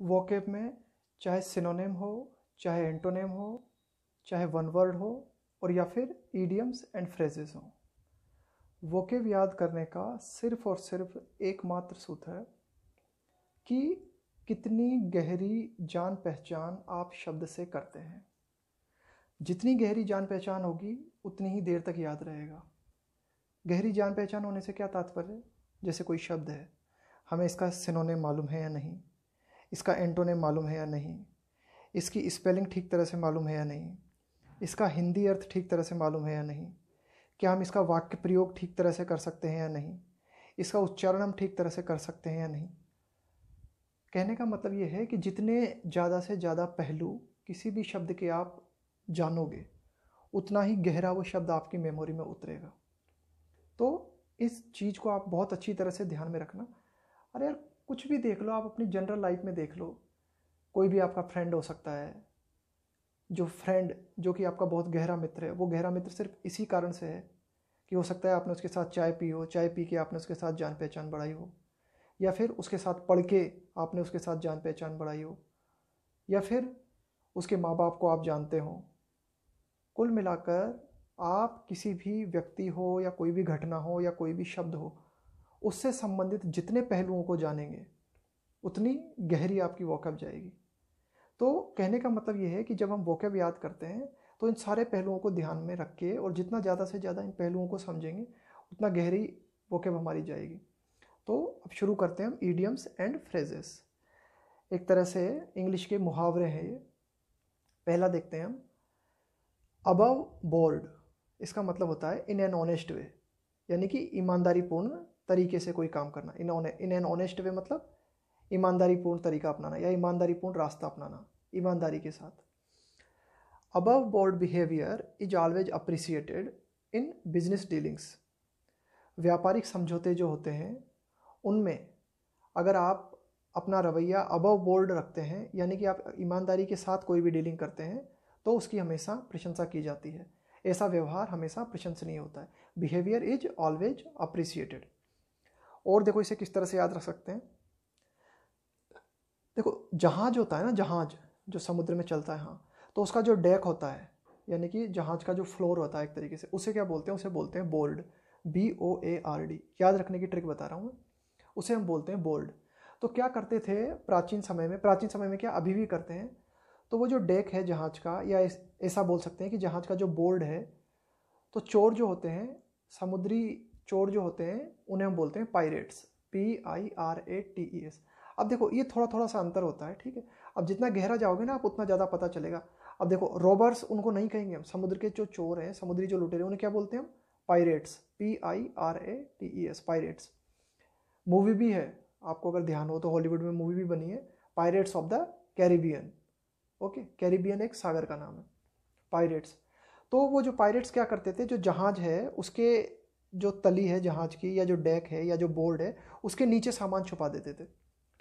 Vocab में, चाहे synonym हो, चाहे एंटोनेम हो, चाहे वन वर्ड हो, और या फिर ईडियम्स एंड फ्रेजेस हो। वोकेब याद करने का सिर्फ़ और सिर्फ़ एकमात्र सूत्र है कि कितनी गहरी जान पहचान आप शब्द से करते हैं। जितनी गहरी जान पहचान होगी, उतनी ही देर तक याद रहेगा। गहरी जान पहचान होने से क्या तात्पर्य? जैसे कोई शब्द है, हमें इसका सिनोनेम मालूम है या नहीं। इसका एंटोनेम मालूम है या नहीं? इसकी स्पेलिंग ठीक तरह से मालूम है या नहीं? इसका हिंदी अर्थ ठीक तरह से मालूम है या नहीं? क्या हम इसका वाक्य प्रयोग ठीक तरह से कर सकते हैं या नहीं? इसका उच्चारण हम ठीक तरह से कर सकते हैं या नहीं? कहने का मतलब ये है कि जितने ज़्यादा से ज़्यादा पहलू किसी भी शब्द के आप जानोगे, उतना ही गहरा वो शब्द आपकी मेमोरी में उतरेगा। तो इस चीज़ को आप बहुत अच्छी तरह से ध्यान में रखना। अरे यार कुछ भी देख लो, आप अपनी जनरल लाइफ में देख लो। कोई भी आपका फ्रेंड हो सकता है। जो फ्रेंड जो कि आपका बहुत गहरा मित्र है, वो गहरा मित्र सिर्फ़ इसी कारण से है कि हो सकता है आपने उसके साथ चाय पी हो, चाय पी के आपने उसके साथ जान पहचान बढ़ाई हो। या फिर उसके साथ पढ़ के आपने उसके साथ जान पहचान बढ़ाई हो। या फिर उसके माँ बाप को आप जानते हो। कुल मिलाकर आप किसी भी व्यक्ति हो या कोई भी घटना हो या कोई भी शब्द हो उससे संबंधित जितने पहलुओं को जानेंगे, उतनी गहरी आपकी वॉकअप जाएगी। तो कहने का मतलब ये है कि जब हम वोकअप याद करते हैं तो इन सारे पहलुओं को ध्यान में रख के और जितना ज़्यादा से ज़्यादा इन पहलुओं को समझेंगे, उतना गहरी वोकअप हमारी जाएगी। तो अब शुरू करते हैं हम ईडियम्स एंड फ्रेजेस एक तरह से इंग्लिश के मुहावरे हैं ये। पहला देखते हैं हम। अबव बोर्ड इसका मतलब होता है इन एन ऑनेस्ट वे यानी कि ईमानदारीपूर्ण तरीके से कोई काम करना, इन इन एन ऑनेस्ट वे मतलब ईमानदारीपूर्ण तरीका अपनाना या ईमानदारीपूर्ण रास्ता अपनाना, ईमानदारी के साथ। Above board behaviour is always appreciated in business dealings व्यापारिक समझौते जो होते हैं, उनमें अगर आप अपना रवैया अबव बोर्ड रखते हैं, यानी कि आप ईमानदारी के साथ कोई भी डीलिंग करते हैं तो उसकी हमेशा प्रशंसा की जाती है। ऐसा व्यवहार हमेशा प्रशंसनीय होता है। बिहेवियर इज़ ऑलवेज अप्रिसिएटेड और देखो इसे किस तरह से याद रख सकते हैं। देखो, जहाज़ होता है ना, जहाज़ जो समुद्र में चलता है हाँ। तो उसका जो डेक होता है, यानी कि जहाज़ का जो फ्लोर होता है एक तरीके से, उसे क्या बोलते हैं? उसे बोलते हैं bold B O A R D याद रखने की ट्रिक बता रहा हूँ उसे हम बोलते हैं बोल्ड तो क्या करते थे प्राचीन समय में? प्राचीन समय में क्या अभी भी करते हैं? तो वो जो डेक है जहाज़ का, या ऐसा बोल सकते हैं कि जहाज़ का जो बोर्ड है तो चोर जो होते हैं, समुद्री चोर जो होते हैं, उन्हें हम बोलते हैं pirates P I R A T E S अब देखो, ये थोड़ा थोड़ा सा अंतर होता है, ठीक है? अब जितना गहरा जाओगे ना, आप उतना ज़्यादा पता चलेगा। अब देखो रॉबर्स उनको नहीं कहेंगे हम। समुद्र के जो चोर हैं, समुद्री जो लुटेरे उन्हें क्या बोलते हैं हम? Pirates P I R A T E S pirates movie भी है। आपको अगर ध्यान हो तो हॉलीवुड में मूवी भी बनी है। Pirates of the Caribbean okay Caribbean एक सागर का नाम है। पायरेट्स तो वो जो पायरेट्स क्या करते थे? जो जहाज़ है, उसके जो तली है जहाज़ की, या जो डेक है, या जो बोर्ड है, उसके नीचे सामान छुपा देते थे।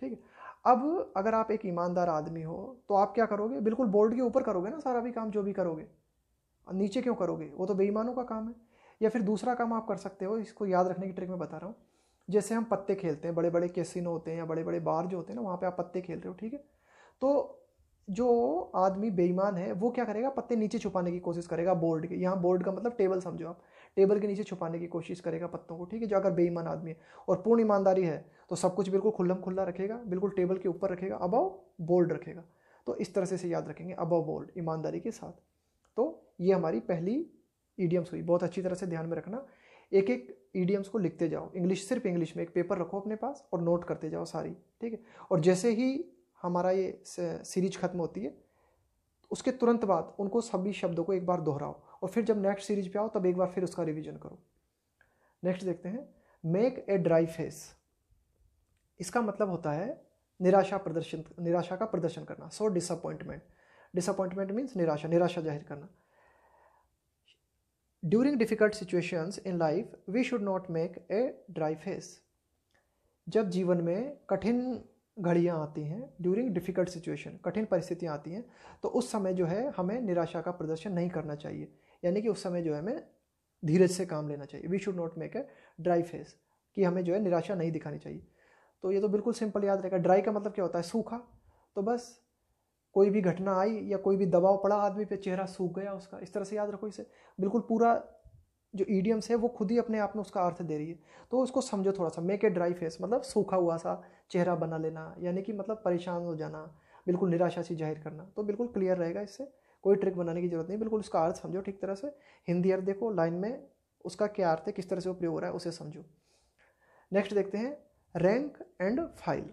ठीक है? अब अगर आप एक ईमानदार आदमी हो तो आप क्या करोगे? बिल्कुल बोर्ड के ऊपर करोगे ना सारा भी काम, जो भी करोगे। नीचे क्यों करोगे? वो तो बेईमानों का काम है। या फिर दूसरा काम आप कर सकते हो, इसको याद रखने की ट्रिक में बता रहा हूँ। जैसे हम पत्ते खेलते हैं बड़े बड़े कैसिनो होते हैं या बड़े बड़े बार जो होते हैं ना, वहाँ पर आप पत्ते खेल रहे हो, ठीक है? तो जो आदमी बेईमान है, वो क्या करेगा? पत्ते नीचे छुपाने की कोशिश करेगा बोर्ड के। यहाँ बोर्ड का मतलब टेबल समझो आप। टेबल के नीचे छुपाने की कोशिश करेगा पत्तों को, ठीक है, जो अगर बेईमान आदमी है। और पूर्ण ईमानदारी है तो सब कुछ बिल्कुल खुल्लम खुल्ला रखेगा, बिल्कुल टेबल के ऊपर रखेगा अबव बोल्ड रखेगा। तो इस तरह से इसे याद रखेंगे अबव बोल्ड ईमानदारी के साथ। तो ये हमारी पहली ईडियम्स हुई। बहुत अच्छी तरह से ध्यान में रखना। एक एक ईडियम्स को लिखते जाओ। इंग्लिश सिर्फ़ इंग्लिश में एक पेपर रखो अपने पास और नोट करते जाओ सारी, ठीक है। और जैसे ही हमारा ये सीरीज़ खत्म होती है, उसके तुरंत बाद उनको सभी शब्दों को एक बार दोहराओ। और फिर जब नेक्स्ट सीरीज़ पे आओ, तब एक बार फिर उसका रिवीजन करो। नेक्स्ट देखते हैं। मेक ए ड्राई फेस इसका मतलब होता है निराशा प्रदर्शन, निराशा का प्रदर्शन करना। सो डिसअपॉइंटमेंट डिसअपॉइंटमेंट मीन्स निराशा निराशा ज़ाहिर करना। During difficult situations in life we should not make a dry face जब जीवन में कठिन घड़ियाँ आती हैं ड्यूरिंग डिफ़िकल्ट सिचुएशन कठिन परिस्थितियाँ आती हैं तो उस समय जो है, हमें निराशा का प्रदर्शन नहीं करना चाहिए। यानी कि उस समय जो है हमें धीरज से काम लेना चाहिए। We should not make a dry face कि हमें जो है निराशा नहीं दिखानी चाहिए। तो ये तो बिल्कुल सिंपल याद रहेगा। ड्राई का मतलब क्या होता है? सूखा। तो बस, कोई भी घटना आई या कोई भी दबाव पड़ा, आदमी पे चेहरा सूख गया उसका, इस तरह से याद रखो इसे। बिल्कुल पूरा जो ईडियम्स है, वो खुद ही अपने आप में उसका अर्थ दे रही है। तो उसको समझो थोड़ा सा मेक ए ड्राई फेस मतलब सूखा हुआ सा चेहरा बना लेना, यानी कि मतलब परेशान हो जाना, बिल्कुल निराशा सी ज़ाहिर करना। तो बिल्कुल क्लियर रहेगा इससे। कोई ट्रिक बनाने की ज़रूरत नहीं, बिल्कुल उसका अर्थ समझो ठीक तरह से। हिंदी अर्थ देखो लाइन में उसका क्या अर्थ है, किस तरह से वो प्रयोग हो रहा है, उसे समझो। नेक्स्ट देखते हैं रैंक एंड फ़ाइल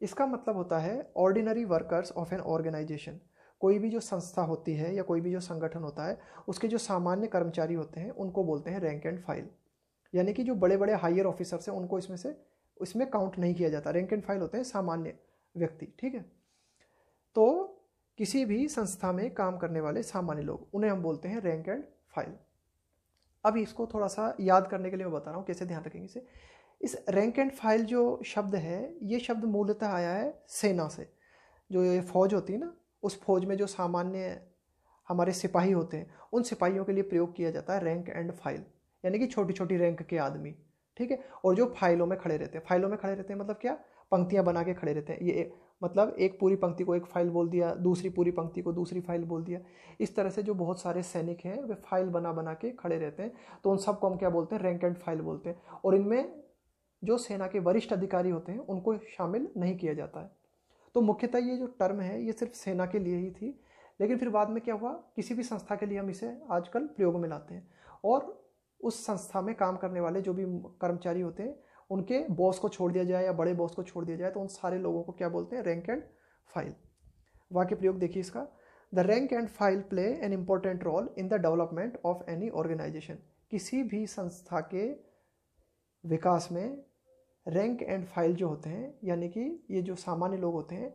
इसका मतलब होता है ordinary workers of an organisation कोई भी जो संस्था होती है या कोई भी जो संगठन होता है, उसके जो सामान्य कर्मचारी होते हैं, उनको बोलते हैं रैंक एंड फ़ाइल यानी कि जो बड़े बड़े हायर ऑफिसर्स हैं, उनको इसमें से, इसमें काउंट नहीं किया जाता। रैंक एंड फ़ाइल होते हैं सामान्य व्यक्ति, ठीक है? तो किसी भी संस्था में काम करने वाले सामान्य लोग, उन्हें हम बोलते हैं रैंक एंड फ़ाइल अब इसको थोड़ा सा याद करने के लिए मैं बता रहा हूँ कैसे ध्यान रखेंगे इसे. इस रैंक एंड फ़ाइल जो शब्द है, ये शब्द मूलतः आया है सेना से. जो ये फौज होती है ना, उस फौज में जो सामान्य हमारे सिपाही होते हैं, उन सिपाहियों के लिए प्रयोग किया जाता है रैंक एंड फ़ाइल यानी कि छोटी छोटी रैंक के आदमी. ठीक है? और जो फाइलों में खड़े रहते हैं, फाइलों में खड़े रहते हैं मतलब क्या? पंक्तियाँ बना के खड़े रहते हैं. ये मतलब एक पूरी पंक्ति को एक फ़ाइल बोल दिया, दूसरी पूरी पंक्ति को दूसरी फ़ाइल बोल दिया। इस तरह से जो बहुत सारे सैनिक हैं, वे फ़ाइल बना बना के खड़े रहते हैं। तो उन सबको हम क्या बोलते हैं? रैंक एंड फ़ाइल बोलते हैं। और इनमें जो सेना के वरिष्ठ अधिकारी होते हैं, उनको शामिल नहीं किया जाता है। तो मुख्यतः ये जो टर्म है, ये सिर्फ़ सेना के लिए ही थी। लेकिन फिर बाद में क्या हुआ? किसी भी संस्था के लिए हम इसे आजकल प्रयोग में लाते हैं। और उस संस्था में काम करने वाले जो भी कर्मचारी होते हैं उनके बॉस को छोड़ दिया जाए या बड़े बॉस को छोड़ दिया जाए तो उन सारे लोगों को क्या बोलते हैं? रैंक एंड फ़ाइल वाक्य प्रयोग देखिए इसका. The rank and file play an important role in the development of any organisation किसी भी संस्था के विकास में रैंक एंड फ़ाइल जो होते हैं, यानी कि ये जो सामान्य लोग होते हैं,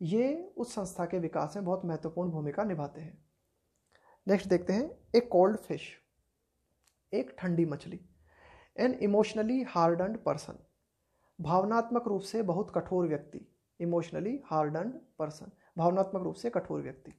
ये उस संस्था के विकास में बहुत महत्वपूर्ण भूमिका निभाते हैं। नेक्स्ट देखते हैं ए कोल्ड फ़िश एक ठंडी मछली। एन इमोशनली हार्डन्ड पर्सन भावनात्मक रूप से बहुत कठोर व्यक्ति. इमोशनली हार्डन्ड पर्सन भावनात्मक रूप से कठोर व्यक्ति.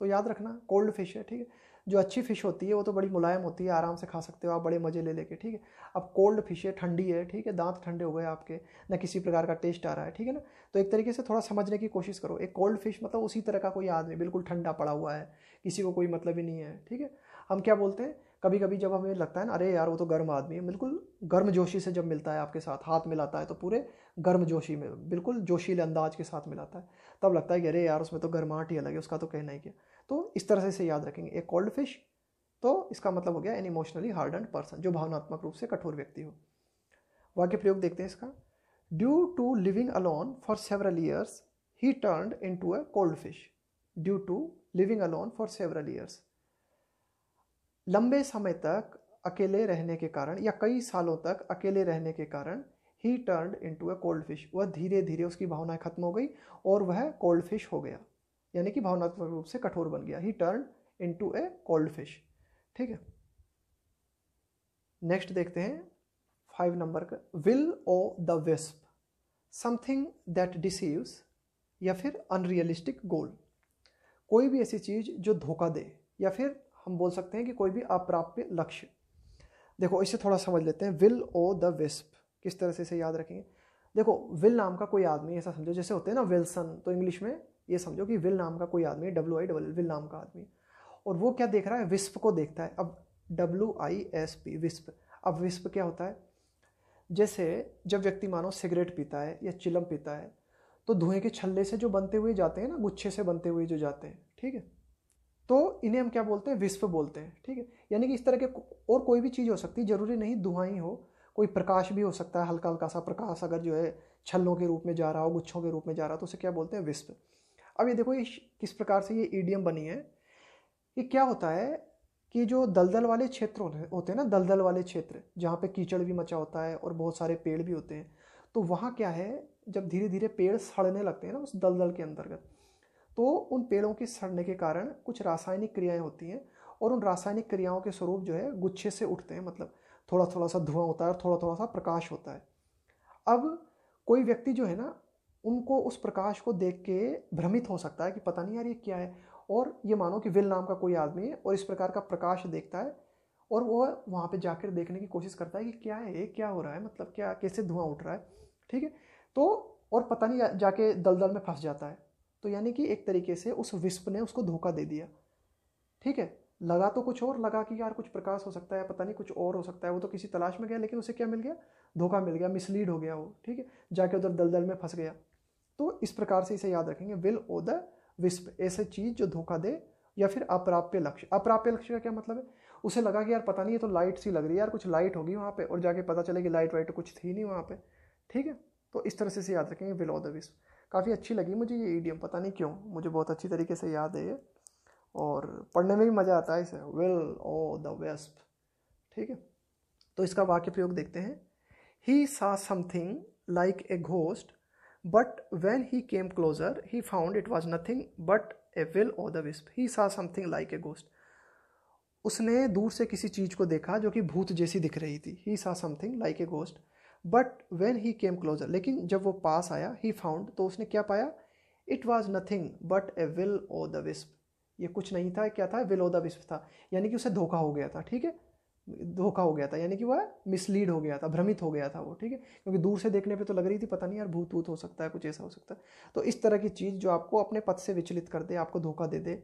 तो याद रखना कोल्ड फ़िश है, ठीक है? जो अच्छी फ़िश होती है, वो तो बड़ी मुलायम होती है, आराम से खा सकते हो आप, बड़े मज़े ले लेके, ठीक है? अब कोल्ड फ़िश है, ठंडी है, ठीक है? दांत ठंडे हो गए आपके, ना किसी प्रकार का टेस्ट आ रहा है, ठीक है ना? तो एक तरीके से थोड़ा समझने की कोशिश करो. एक कोल्ड फ़िश मतलब उसी तरह का कोई आदमी, बिल्कुल ठंडा पड़ा हुआ है, किसी को कोई मतलब ही नहीं है, ठीक है? हम क्या बोलते हैं? कभी कभी जब हमें लगता है ना, अरे यार, वो तो गर्म आदमी है। बिल्कुल गर्म जोशी से जब मिलता है आपके साथ, हाथ मिलाता है तो पूरे गर्म जोशी में, बिल्कुल जोशीले अंदाज के साथ मिलाता है। तब लगता है कि, अरे यार, उसमें तो गर्माहट ही अलग है, उसका तो कहना ही क्या? तो इस तरह से इसे याद रखेंगे। एक कोल्ड फ़िश तो इसका मतलब हो गया एन इमोशनली एंड पर्सन जो भावनात्मक रूप से कठोर व्यक्ति हो। वाक्य प्रयोग देखते हैं इसका। Due to living alone for several years he turn in to a cold fish due to living alone for several years लंबे समय तक अकेले रहने के कारण या कई सालों तक अकेले रहने के कारण he turn in to a cold fish वह धीरे धीरे उसकी भावनाएँ खत्म हो गई और वह कोल्ड फ़िश हो गया। यानी कि भावनात्मक रूप से कठोर बन गया। He turn into a cold fish ठीक है? नेक्स्ट देखते हैं। फाइव नंबर का। Will o' the wisp something that deceives या फिर अनरियलिस्टिक गोल कोई भी ऐसी चीज़ जो धोखा दे या फिर हम बोल सकते हैं कि कोई भी अप्राप्य लक्ष्य। देखो इसे थोड़ा समझ लेते हैं। विल ओ द विस्प किस तरह से इसे याद रखेंगे? देखो विल नाम का कोई आदमी, ऐसा समझो, जैसे होते हैं ना विल्सन तो इंग्लिश में ये समझो कि विल नाम का कोई आदमी है डब्ल्यू आई डबल विल नाम का आदमी। और वो क्या देख रहा है? विस्प को देखता है। अब W I S P wisp अब विस्प क्या होता है? जैसे जब व्यक्ति मानो सिगरेट पीता है या चिलम पीता है तो धुएँ के छल्ले से जो बनते हुए जाते हैं ना, गुच्छे से बनते हुए जो जाते हैं, ठीक है? तो इन्हें हम क्या बोलते हैं? विश्व बोलते हैं, ठीक है? यानी कि इस तरह के और कोई भी चीज़ हो सकती है, ज़रूरी नहीं धुआँ ही हो कोई प्रकाश भी हो सकता है हल्का हल्का सा प्रकाश अगर जो है छल्लों के रूप में जा रहा हो, गुच्छों के रूप में जा रहा हो तो उसे क्या बोलते हैं? विश्व अब ये देखो, ये किस प्रकार से ये ईडियम बनी है ये क्या होता है कि जो दलदल वाले क्षेत्र होते हैं ना, दलदल वाले क्षेत्र, जहाँ पे कीचड़ भी मचा होता है और बहुत सारे पेड़ भी होते हैं तो वहाँ क्या है, जब धीरे धीरे पेड़ सड़ने लगते हैं ना उस दलदल के अंतर्गत तो उन पेड़ों के सड़ने के कारण कुछ रासायनिक क्रियाएँ होती हैं और उन रासायनिक क्रियाओं के स्वरूप जो है गुच्छे से उठते हैं मतलब थोड़ा थोड़ा सा धुआँ होता है और थोड़ा थोड़ा सा प्रकाश होता है। अब कोई व्यक्ति जो है ना, उनको उस प्रकाश को देख के भ्रमित हो सकता है कि पता नहीं यार ये क्या है और ये मानो कि विल नाम का कोई आदमी है और इस प्रकार का प्रकाश देखता है और वो वहाँ पे जाकर देखने की कोशिश करता है कि क्या है, ये क्या हो रहा है मतलब क्या, कैसे धुआँ उठ रहा है, ठीक है? तो और पता नहीं जाके दलदल में फंस जाता है। तो यानी कि एक तरीके से उस विस्प ने उसको धोखा दे दिया। ठीक है? लगा तो कुछ और, लगा कि यार कुछ प्रकाश हो सकता है, पता नहीं कुछ और हो सकता है, वो तो किसी तलाश में गया, लेकिन उसे क्या मिल गया? धोखा मिल गया मिसलीड हो गया वो। ठीक है? जाके उधर दलदल में फंस गया। तो इस प्रकार से इसे याद रखेंगे। विल ओ द विस्प ऐसे चीज़ जो धोखा दे या फिर अप्राप्य लक्ष्य। अप्राप्य लक्ष्य का क्या मतलब है? उसे लगा कि यार पता नहीं है तो लाइट सी लग रही है यार, कुछ लाइट होगी वहाँ पे, और जाके पता चले कि लाइट वाइट कुछ थी नहीं वहाँ पे। ठीक है? तो इस तरह से इसे याद रखेंगे। विल ओ द विस्प काफ़ी अच्छी लगी मुझे ये ईडियम पता नहीं क्यों, मुझे बहुत अच्छी तरीके से याद है ये। और पढ़ने में भी मज़ा आता है इसे। विल ओ द वेस्प ठीक है? तो इसका वाक्य प्रयोग देखते हैं। He saw something like a ghost but when he came closer he found it was nothing but a will o' the wisp he saw something like a ghost उसने दूर से किसी चीज़ को देखा जो कि भूत जैसी दिख रही थी। He saw something like a ghost but when he came closer लेकिन जब वो पास आया ही फाउंड तो उसने क्या पाया? It was nothing but a will o' the wisp ये कुछ नहीं था, क्या था? विल ओ द विश्व था। यानी कि उसे धोखा हो गया था, ठीक है? धोखा हो गया था, यानी कि वह मिसलीड हो गया था, भ्रमित हो गया था वो, ठीक है? क्योंकि दूर से देखने पे तो लग रही थी, पता नहीं यार भूत भूत हो सकता है, कुछ ऐसा हो सकता है। तो इस तरह की चीज़ जो आपको अपने पथ से विचलित कर दे, आपको धोखा दे दे,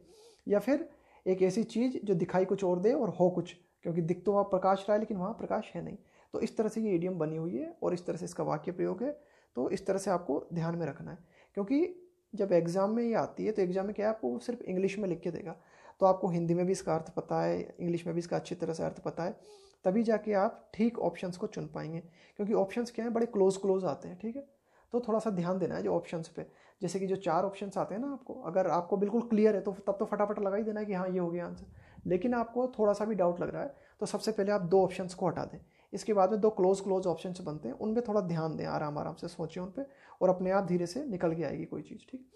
या फिर एक ऐसी चीज़ जो दिखाई कुछ और दे और हो कुछ, क्योंकि दिख तो वहाँ प्रकाश रहा है, लेकिन वहाँ प्रकाश है नहीं। तो इस तरह से ये एडियम बनी हुई है और इस तरह से इसका वाक्य प्रयोग है। तो इस तरह से आपको ध्यान में रखना है, क्योंकि जब एग्ज़ाम में ये आती है तो एग्ज़ाम में क्या है, आपको सिर्फ़ इंग्लिश में लिख के देगा। तो आपको हिंदी में भी इसका अर्थ पता है इंग्लिश में भी इसका अच्छी तरह से अर्थ पता है, तभी जाके आप ठीक ऑप्शंस को चुन पाएँगे। क्योंकि ऑप्शंस क्या हैं, बड़े क्लोज क्लोज आते हैं, ठीक है? तो थोड़ा सा ध्यान देना है जो ऑप्शंस पे। जैसे कि जो चार ऑप्शंस आते हैं ना आपको, अगर आपको बिल्कुल क्लियर है तो तब तो फटाफट लगा ही देना है कि हाँ ये हो गया आंसर लेकिन आपको थोड़ा सा भी डाउट लग रहा है तो सबसे पहले आप दो ऑप्शंस को हटा दें। इसके बाद में दो क्लोज क्लोज ऑप्शन बनते हैं। उन पर थोड़ा ध्यान दें, आराम आराम से सोचें उन पर और अपने आप धीरे से निकल के आएगी कोई चीज़, ठीक?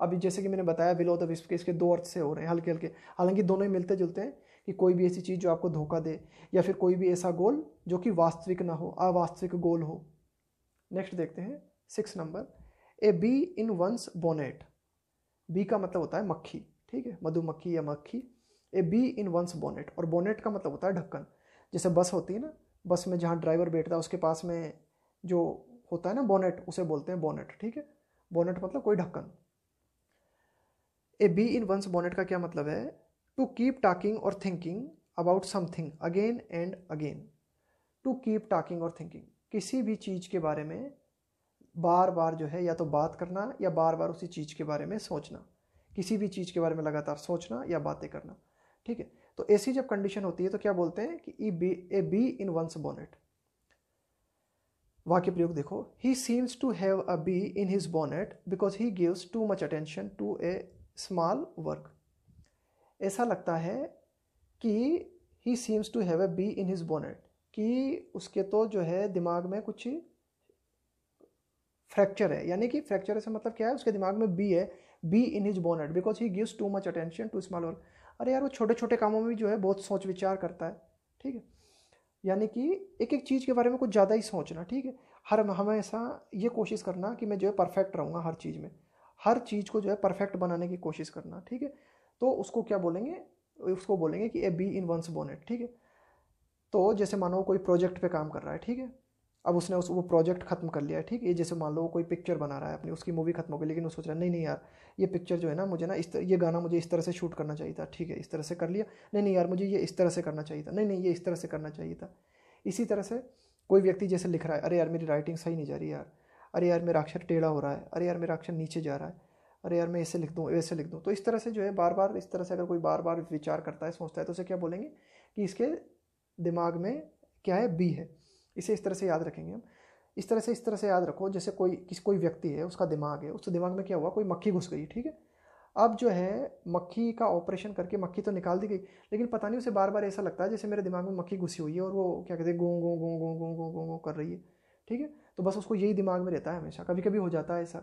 अभी जैसे कि मैंने बताया बिलो द विस्प के इसके दो अर्थ से हो रहे हैं, हल्के हल्के। हालाँकि दोनों ही मिलते जुलते हैं कि कोई भी ऐसी चीज़ जो आपको धोखा दे या फिर कोई भी ऐसा गोल जो कि वास्तविक ना हो, अवास्तविक गोल हो। नेक्स्ट देखते हैं six number a bee in one's bonnet bee का मतलब होता है मक्खी, ठीक है? मधुमक्खी या मक्खी। A bee in one's bonnet और बोनेट का मतलब होता है ढक्कन। जैसे बस होती है ना बस में जहाँ ड्राइवर बैठता है, उसके पास में जो होता है ना, बोनेट, उसे बोलते हैं बोनेट, ठीक है? बोनेट मतलब कोई ढक्कन। A bee in one's bonnet का क्या मतलब है? टू कीप टॉकिंग और thinking about something, again and again. To keep talking और थिंकिंग। किसी भी चीज़ के बारे में बार बार जो है, या तो बात करना, या बार बार उसी चीज़ के बारे में सोचना। किसी भी चीज़ के बारे में लगातार सोचना या बातें करना, ठीक है? तो ऐसी जब कंडीशन होती है तो क्या बोलते हैं कि a bee a bee in one's bonnet वाक्य प्रयोग देखो। He seems to have a bee in his bonnet because he gives too much attention to a small work ऐसा लगता है कि he seems to have a bee in his bonnet कि उसके तो जो है दिमाग में कुछ फ्रैक्चर है। यानी कि फ्रैक्चर से मतलब क्या है? उसके दिमाग में बी है bee in his bonnet because he gives too much attention to small work अरे यार वो छोटे छोटे कामों में भी जो है बहुत सोच विचार करता है, ठीक है? यानी कि एक एक चीज़ के बारे में कुछ ज़्यादा ही सोचना, ठीक है? हर हमेशा ये कोशिश करना कि मैं जो है परफेक्ट रहूँगा हर चीज़ में, हर चीज़ को जो है परफेक्ट बनाने की कोशिश करना, ठीक है? तो उसको क्या बोलेंगे? उसको बोलेंगे कि a bee in one's bonnet, ठीक है? तो जैसे मानो कोई प्रोजेक्ट पे काम कर रहा है, ठीक है? अब उसने उस, वो प्रोजेक्ट खत्म कर लिया ठीक है? जैसे मान लो कोई पिक्चर बना रहा है अपनी, उसकी मूवी खत्म हो गई, लेकिन वो सोच रहा है, नहीं नहीं यार, ये पिक्चर जो है ना, मुझे ना इस तरह ये गाना मुझे इस तरह से शूट करना चाहिए था, ठीक है? इस तरह से कर लिया। नहीं नहीं यार, मुझे ये इस तरह से करना चाहिए था। नहीं नहीं, ये इस तरह से करना चाहिए था। इसी तरह से कोई व्यक्ति जैसे लिख रहा है, अरे यार, मेरी राइटिंग सही नहीं जा रही यार। अरे यार, मेरा अक्षर टेढ़ा हो रहा है। अरे यार, मेरा अक्षर नीचे जा रहा है। अरे यार, मैं ऐसे लिख दूँ, वैसे लिख दूँ। तो इस तरह से जो है बार बार इस तरह से अगर कोई बार बार विचार करता है, सोचता है तो उसे क्या बोलेंगे कि इसके दिमाग में क्या है? बी है। इसे इस तरह से याद रखेंगे हम। इस तरह से, इस तरह से याद रखो, जैसे कोई, किसी, कोई व्यक्ति है, उसका दिमाग है, उसके दिमाग में क्या हुआ, कोई मक्खी घुस गई, ठीक है? अब जो है, मक्खी का ऑपरेशन करके मक्खी तो निकाल दी गई, लेकिन पता नहीं उसे बार बार ऐसा लगता है जैसे मेरे दिमाग में मक्खी घुसी हुई है और वो, क्या कहते हैं, गो गो गो गो गो गो गो गो कर रही है, ठीक है? तो बस उसको यही दिमाग में रहता है हमेशा कभी कभी हो जाता है ऐसा।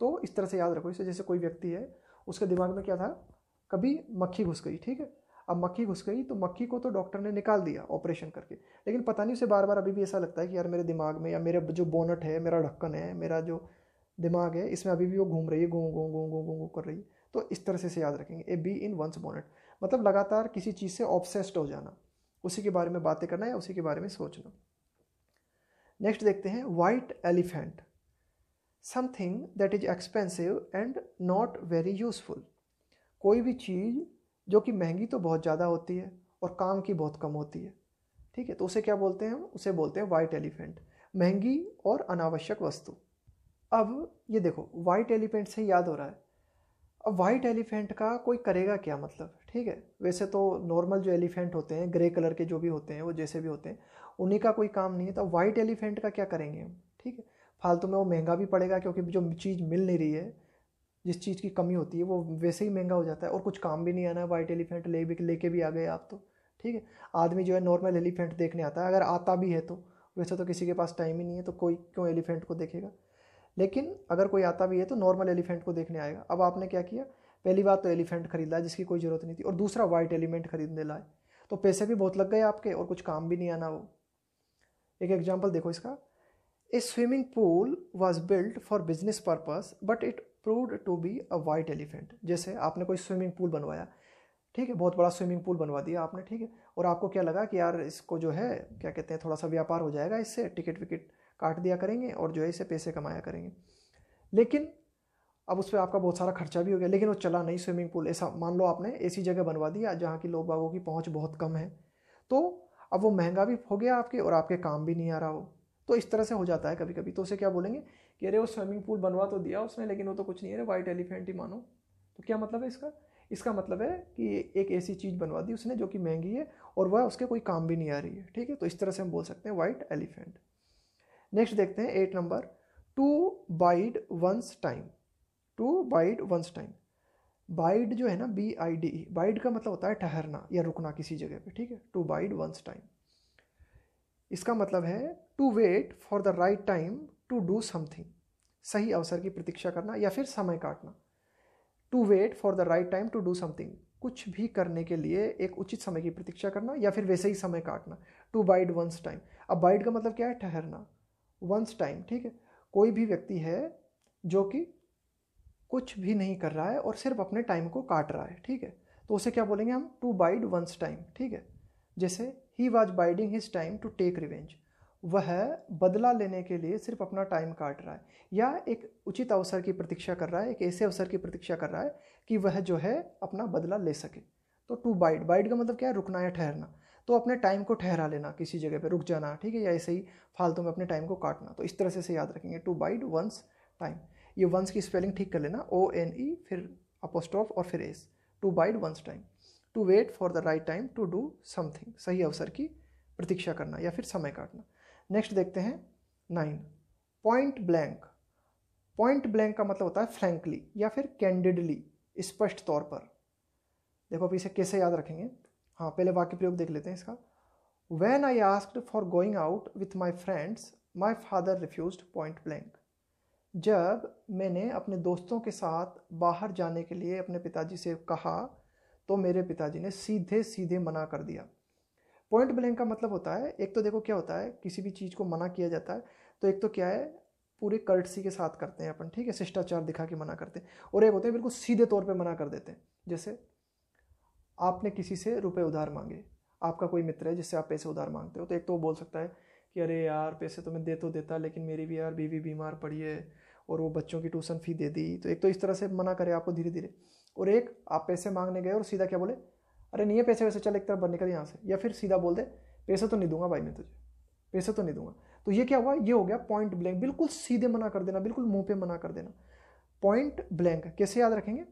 तो इस तरह से याद रखो इसे, जैसे कोई व्यक्ति है, उसके दिमाग में क्या था, कभी मक्खी घुस गई, ठीक है? अब मक्खी घुस गई तो मक्खी को तो डॉक्टर ने निकाल दिया ऑपरेशन करके। लेकिन पता नहीं, उसे बार बार अभी भी ऐसा लगता है कि यार, मेरे दिमाग में या मेरे जो बोनट है, मेरा ढक्कन है, मेरा जो दिमाग है, इसमें अभी भी वो घूम रही है गो गो गो गो गो कर रही है। तो इस तरह से इसे याद रखेंगे। A bee in one's bonnet मतलब लगातार किसी चीज़ से ऑब्सेस्ड हो जाना। उसी के बारे में बातें करना या उसी के बारे में सोचना। नेक्स्ट देखते हैं white elephant something that is expensive and not very useful कोई भी चीज़ जो कि महँगी तो बहुत ज़्यादा होती है और काम की बहुत कम होती है। ठीक है तो उसे क्या बोलते हैं हम? उसे बोलते हैं वाइट एलिफेंट महँगी और अनावश्यक वस्तु। अब ये देखो वाइट एलिफेंट से याद हो रहा है। अब वाइट एलिफेंट का कोई करेगा क्या मतलब? ठीक है, वैसे तो नॉर्मल जो एलिफेंट होते हैं ग्रे कलर के जो भी होते हैं, वो जैसे भी होते हैं, उन्हीं का कोई काम नहीं है तो वाइट एलिफेंट का क्या करेंगे हम? ठीक है, फालतू में वो महँगा भी पड़ेगा क्योंकि जो चीज़ मिल नहीं रही है जिस चीज़ की कमी होती है, वो वैसे ही महँगा हो जाता है और कुछ काम भी नहीं आना है वाइट एलिफेंट ले भी, लेके भी आ गए आप तो। ठीक है? आदमी जो है नॉर्मल एलिफेंट देखने आता है। अगर आता भी है तो। वैसे तो किसी के पास टाइम ही नहीं है तो कोई क्यों एलिफेंट को देखेगा? लेकिन अगर कोई आता भी है तो नॉर्मल एलिफेंट को देखने आएगा। अब आपने क्या किया? पहली बात तो एलिफेंट खरीदा जिसकी कोई ज़रूरत नहीं थी। और दूसरा वाइट एलिमेंट खरीदने लाए। तो पैसे भी बहुत लग गए आपके और कुछ काम भी नहीं आना वो। एक एग्ज़ाम्पल देखो इसका। A swimming pool was built for business purpose but it proved to be a white elephant जैसे आपने कोई स्विमिंग पूल बनवाया। ठीक है, बहुत बड़ा स्विमिंग पूल बनवा दिया आपने, ठीक है? और आपको क्या लगा कि यार इसको जो है, क्या कहते हैं, थोड़ा सा व्यापार हो जाएगा इससे? टिकट विकेट काट दिया करेंगे और जो है इसे पैसे कमाया करेंगे। लेकिन अब उस पर आपका बहुत सारा खर्चा भी हो गया, लेकिन वो चला नहीं स्विमिंग पूल ऐसा मान लो आपने ऐसी जगह बनवा दिया जहाँ की लोग बागों की पहुँच बहुत कम है। तो अब वो महँगा भी हो गया आपके और आपके काम भी नहीं आ रहा हो। तो इस तरह से हो जाता है कभी कभी तो उसे क्या बोलेंगे? कि अरे वो स्विमिंग पूल बनवा तो दिया उसने, लेकिन वो तो कुछ नहीं है वाइट एलिफेंट ही मानो। तो क्या मतलब है इसका? इसका मतलब है कि एक ऐसी चीज़ बनवा दी उसने जो कि महँगी है और वह उसके कोई काम भी नहीं आ रही है, ठीक है? तो इस तरह से हम बोल सकते हैं वाइट एलिफेंट नेक्स्ट देखते हैं eight number to bide one's time to bide one's time bide जो है ना बी आई डी बाइड का मतलब होता है ठहरना या रुकना किसी जगह पे, ठीक है? टू बाइड वंस टाइम इसका मतलब है to wait for the right time to do something सही अवसर की प्रतीक्षा करना या फिर समय काटना। To wait for the right time to do something कुछ भी करने के लिए एक उचित समय की प्रतीक्षा करना या फिर वैसे ही समय काटना। टू बाइड वंस टाइम अब बाइड का मतलब क्या है? ठहरना। वंस टाइम ठीक है? कोई भी व्यक्ति है जो कि कुछ भी नहीं कर रहा है और सिर्फ़ अपने टाइम को काट रहा है, ठीक है? तो उसे क्या बोलेंगे हम? टू बाइड वंस टाइम ठीक है? जैसे he was biding his time to take revenge वह बदला लेने के लिए सिर्फ़ अपना टाइम काट रहा है। या एक उचित अवसर की प्रतीक्षा कर रहा है एक ऐसे अवसर की प्रतीक्षा कर रहा है कि वह जो है अपना बदला ले सके। तो टू बाइड बाइड का मतलब क्या है? रुकना या ठहरना। तो अपने टाइम को ठहरा लेना किसी जगह पे रुक जाना ठीक है? या ऐसे ही फालतू में अपने टाइम को काटना। तो इस तरह से, से याद रखेंगे। टू बाइड वंस टाइम ये वंस की स्पेलिंग ठीक कर लेना। ओ एन ई फिर अपोस्टॉफ और फिर S to bide one's time to wait for the right time to do something सही अवसर की प्रतीक्षा करना या फिर समय काटना। नेक्स्ट देखते हैं nine. Point blank. Point blank का मतलब होता है फ्रैंकली या फिर कैंडिडली, स्पष्ट तौर पर। देखो अब इसे कैसे याद रखेंगे? हाँ पहले वाक्य प्रयोग देख लेते हैं इसका। When I asked for going out with my friends my father refuse point blank जब मैंने अपने दोस्तों के साथ बाहर जाने के लिए अपने पिताजी से कहा तो मेरे पिताजी ने सीधे सीधे मना कर दिया। पॉइंट ब्लैंक का मतलब होता है, एक तो देखो क्या होता है, किसी भी चीज़ को मना किया जाता है तो एक तो क्या है, पूरे कर्टसी के साथ करते हैं अपन, ठीक है, शिष्टाचार दिखा के मना करते हैं, और एक होते हैं बिल्कुल सीधे तौर पे मना कर देते हैं, जैसे आपने किसी से रुपए उधार मांगे, आपका कोई मित्र है जिससे आप पैसे उधार मांगते हो तो एक तो वो बोल सकता है कि अरे यार, पैसे तो मैं दे तो देता, लेकिन मेरी भी यार बीवी बीमार पड़ी है, और वो बच्चों की ट्यूशन फ़ी दे दी तो एक तो इस तरह से मना करे आपको धीरे धीरे और एक आप पैसे मांगने गए और सीधा क्या बोले अरे नहीं है पैसे वैसे, चल एक तरफ़ बन निकल यहाँ से। या फिर सीधा बोल दे, पैसे तो नहीं दूँगा भाई मैं तुझे। पैसे तो नहीं दूँगा। तो ये क्या हुआ? ये हो गया पॉइंट ब्लैंक बिल्कुल सीधे मना कर देना, बिल्कुल मुँह पे मना कर देना। पॉइंट ब्लैंक कैसे याद रखेंगे?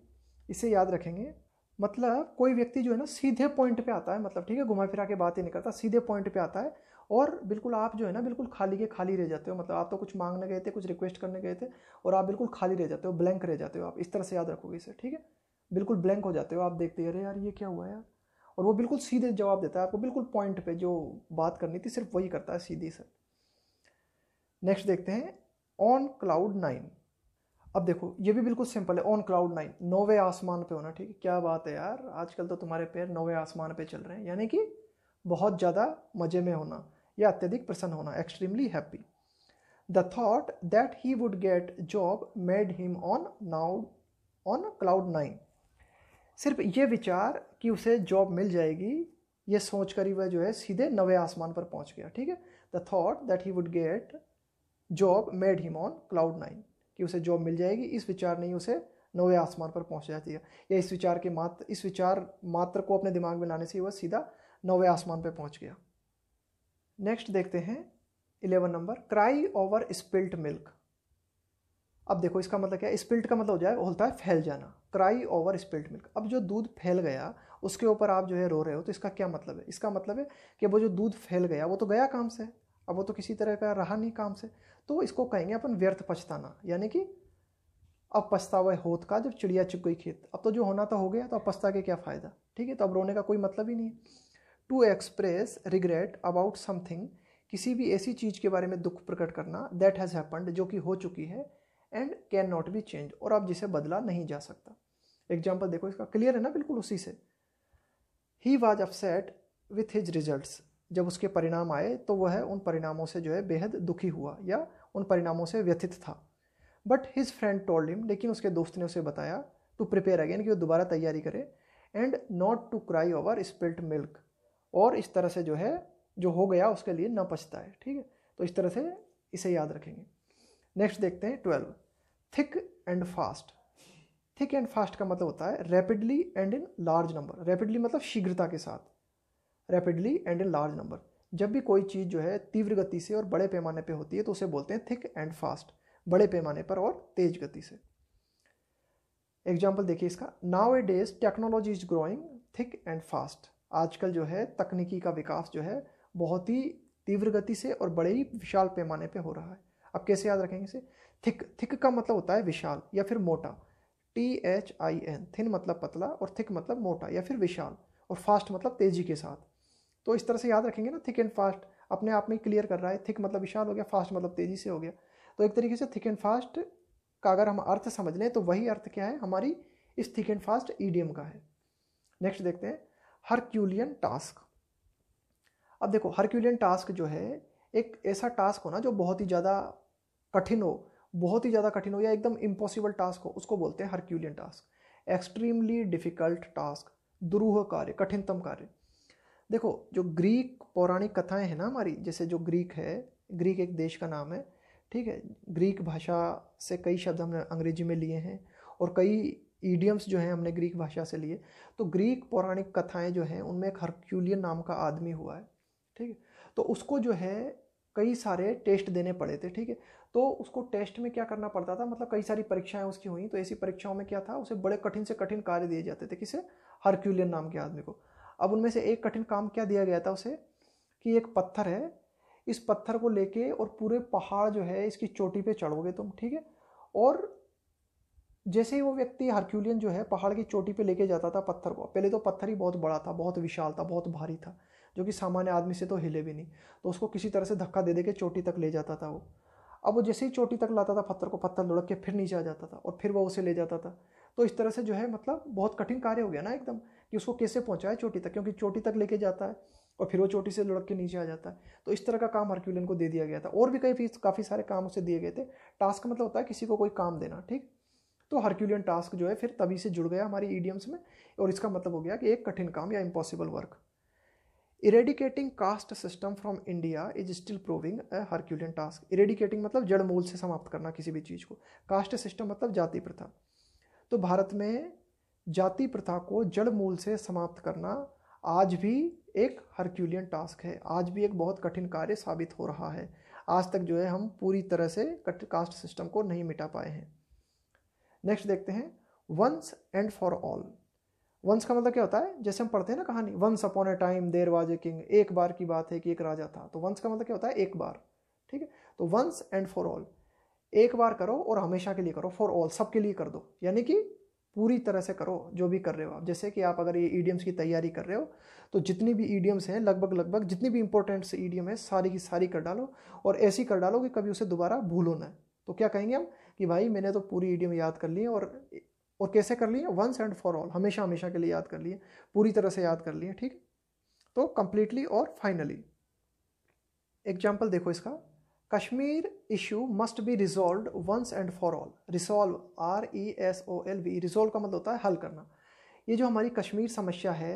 इसे याद रखेंगे मतलब कोई व्यक्ति जो है ना, सीधे पॉइंट पे आता है मतलब ठीक है, घुमा फिरा के बात ही नहीं करता, सीधे पॉइंट पे आता है और बिल्कुल आप जो है ना, बिल्कुल खाली के खाली रह जाते हो। मतलब आप तो कुछ मांगने गए थे, कुछ रिक्वेस्ट करने गए थे और आप बिल्कुल खाली रह जाते हो ब्लैंक रह जाते हो आप। इस तरह से याद रखोगे इसे, ठीक है? बिल्कुल ब्लैंक हो जाते हो, आप देखते अरे यार, ये क्या हुआ यार? और वो बिल्कुल सीधे जवाब देता है, आपको बिल्कुल पॉइंट पे जो बात करनी थी, सिर्फ़ वही करता है, सीधी से। नेक्स्ट देखते हैं, ऑन क्लाउड नाइन। अब देखो, ये भी बिल्कुल सिंपल है, ऑन क्लाउड नाइन, नौवे आसमान पे होना, ठीक है? क्या बात है यार, आजकल तो तुम्हारे पैर नौवे आसमान पे चल रहे हैं, यानी कि बहुत ज़्यादा मज़े में होना या अत्यधिक प्रसन्न होना, extremely happy. The thought that he would get job made him on now, on cloud nine. सिर्फ़ ये विचार कि उसे जॉब मिल जाएगी, ये सोच कर ही वह जो है सीधे नवे आसमान पर पहुँच गया, ठीक है? The thought that he would get job made him on cloud nine कि उसे जॉब मिल जाएगी, इस विचार नहीं उसे नवे आसमान पर पहुँच जाती है। या इस विचार के मात्र इस विचार मात्र को अपने दिमाग में लाने से वह सीधा नवे आसमान पर पहुँच गया। नेक्स्ट देखते हैं eleven number cry over spilt milk अब देखो, इसका मतलब क्या है? स्पिल्ट का मतलब हो जाए, होता है फैल जाना। Cry over spilt milk. अब जो दूध फैल गया, उसके ऊपर आप जो है रो रहे हो तो इसका क्या मतलब है? इसका मतलब है कि वो जो दूध फैल गया, वो तो गया काम से, अब वो तो किसी तरह का रहा नहीं काम से। तो इसको कहेंगे अपन व्यर्थ पछताना, यानी कि अब पछतावा होत का जब चिड़िया चुप गई खेत, अब तो जो होना था हो गया तो अब पछता के क्या फ़ायदा? ठीक है तो अब रोने का कोई मतलब ही नहीं to express regret about something किसी भी ऐसी चीज़ के बारे में दुख प्रकट करना दैट हैज़ हैपन्ड जो कि हो चुकी है and can not be change और अब जिसे बदला नहीं जा सकता। एग्ज़ाम्पल देखो, इसका क्लियर है ना, बिल्कुल उसी से। He was upset with his result जब उसके परिणाम आए तो वह उन परिणामों से जो है बेहद दुखी हुआ, या उन परिणामों से व्यथित था। But his friend told him लेकिन उसके दोस्त ने उसे बताया टू प्रिपेयर अगेन कि वो दोबारा तैयारी करे and not to cry over spilt milk और इस तरह से जो है, जो हो गया, उसके लिए न पछता है ठीक है? तो इस तरह से इसे याद रखेंगे। नेक्स्ट देखते हैं twelve. Thick and fast. Thick and fast का मतलब होता है rapidly and in large number rapidly मतलब शीघ्रता के साथ। Rapidly and in large number जब भी कोई चीज़ जो है तीव्र गति से और बड़े पैमाने पे होती है तो उसे बोलते हैं थिक एंड फास्ट बड़े पैमाने पर और तेज गति से। एग्ज़ाम्पल देखिए इसका। Nowadays technology is growing thick and fast आजकल जो है तकनीकी का विकास जो है बहुत ही तीव्र गति से और बड़े ही विशाल पैमाने पे हो रहा है। अब कैसे याद रखेंगे इसे? थिक थिक का मतलब होता है विशाल या फिर मोटा। T H I N thin मतलब पतला और थिक मतलब मोटा या फिर विशाल और फास्ट मतलब तेज़ी के साथ। तो इस तरह से याद रखेंगे ना, थिक एंड फास्ट। अपने आप में क्लियर कर रहा है, थिक मतलब विशाल हो गया, फास्ट मतलब तेज़ी से हो गया। तो एक तरीके से थिक एंड फास्ट का अगर हम अर्थ समझ लें तो वही अर्थ क्या है? हमारी इस थिक एंड फास्ट ईडियम का है। नेक्स्ट देखते हैं। हरक्यूलियन टास्क अब देखो हरक्यूलियन टास्क जो है, एक ऐसा टास्क होना जो बहुत ही ज़्यादा कठिन हो, बहुत ही ज़्यादा कठिन हो या एकदम इम्पॉसिबल टास्क हो, उसको बोलते हैं Herculean task extremely difficult task दुरूह कार्य, कठिनतम कार्य. देखो, जो ग्रीक पौराणिक कथाएँ हैं ना हमारी, जैसे जो ग्रीक है ग्रीक एक देश का नाम है, ठीक है? ग्रीक भाषा से कई शब्द हमने अंग्रेज़ी में लिए हैं और कई ईडियम्स जो हैं हमने ग्रीक भाषा से लिए। तो ग्रीक पौराणिक कथाएँ जो हैं, उनमें एक हरक्यूलियन नाम का आदमी हुआ है, ठीक है? तो उसको जो है, कई सारे टेस्ट देने पड़े थे, ठीक है? तो उसको टेस्ट में क्या करना पड़ता था? मतलब कई सारी परीक्षाएँ उसकी हुई तो ऐसी परीक्षाओं में क्या था? उसे बड़े कठिन से कठिन कार्य दिए जाते थे किसे? हरक्यूलियन नाम के आदमी को। अब उनमें से एक कठिन काम क्या दिया गया था उसे? कि एक पत्थर है, इस पत्थर को लेके और पूरे पहाड़ जो है, इसकी चोटी पे चढ़ोगे तुम, ठीक है? और जैसे ही वो व्यक्ति हरक्यूलियन जो है, पहाड़ की चोटी पे लेके जाता था पत्थर को। पहले तो पत्थर ही बहुत बड़ा था, बहुत विशाल था, बहुत भारी था, जो कि सामान्य आदमी से तो हिले भी नहीं। तो उसको किसी तरह से धक्का दे दे के चोटी तक ले जाता था वो। अब वो जैसे ही चोटी तक लाता था, पत्थर को पत्थर लुढ़क के फिर नीचे आ जाता था और फिर वो उसे ले जाता था। तो इस तरह से जो है मतलब बहुत कठिन कार्य हो गया ना एकदम, कि उसको कैसे पहुँचाए चोटी तक, क्योंकि चोटी तक लेके जाता है और फिर वो चोटी से लुढ़क के नीचे आ जाता है। तो इस तरह का काम हरक्यूलियन को दे दिया गया था। और भी कई काफ़ी सारे काम उसे दिए गए थे। टास्क मतलब होता है किसी को कोई काम देना, ठीक? तो हरक्यूलियन टास्क जो है, फिर तभी से जुड़ गया हमारी ईडियम्स में और इसका मतलब हो गया कि एक कठिन काम या impossible work eradicating caste system from India is still proving a Herculean task eradicating मतलब जड़ मूल से समाप्त करना किसी भी चीज़ को। कास्ट सिस्टम मतलब जाति प्रथा। तो भारत में जाति प्रथा को जड़ मूल से समाप्त करना आज भी एक हरक्यूलियन टास्क है। आज भी एक बहुत कठिन कार्य साबित हो रहा है। आज तक जो है हम पूरी तरह से कास्ट सिस्टम को नहीं मिटा पाए हैं। नेक्स्ट देखते हैं। Once and for all once का मतलब क्या होता है? जैसे हम पढ़ते हैं ना कहानी once upon a time, there was a king, एक बार की बात है कि एक राजा था। तो वंस का मतलब क्या होता है? एक बार, ठीक है? तो वंस एंड फॉर ऑल एक बार करो और हमेशा के लिए करो फॉर ऑल सबके लिए कर दो। यानी कि पूरी तरह से करो, जो भी कर रहे हो आप। जैसे कि आप अगर ये ईडियम्स की तैयारी कर रहे हो तो जितनी भी ईडियम्स हैं, लगभग लगभग जितनी भी इंपॉर्टेंट से ईडियम है, सारी की सारी कर डालो और ऐसी कर डालो कि कभी उसे दोबारा भूलो ना। तो क्या कहेंगे हम? कि भाई, मैंने तो पूरी ईडियम याद कर ली और और कैसे कर लिए? वंस एंड फॉर ऑल हमेशा हमेशा के लिए याद कर लिए। पूरी तरह से याद कर लिए, ठीक तो कंप्लीटली और फाइनली एग्ज़ाम्पल देखो इसका. Kashmir issue must be resolve once and for all resolve R E S O L V resolve का मतलब होता है हल करना। ये जो हमारी कश्मीर समस्या है,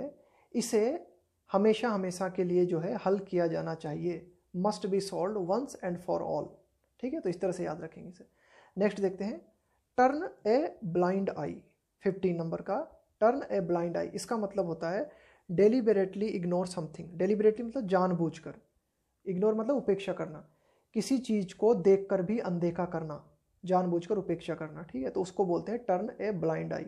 इसे हमेशा हमेशा के लिए जो है हल किया जाना चाहिए। Must be solve once and for all ठीक है? तो इस तरह से याद रखेंगे इसे। नेक्स्ट देखते हैं। Turn a blind eye, fifteen number का टर्न ए ब्लाइंड आई। इसका मतलब होता है डेलीबरेटली इग्नोर समथिंग डेलीबरेटली मतलब जानबूझकर। इग्नोर मतलब उपेक्षा करना। किसी चीज़ को देखकर भी अनदेखा करना। जानबूझकर उपेक्षा करना, ठीक है? तो उसको बोलते हैं turn a blind eye.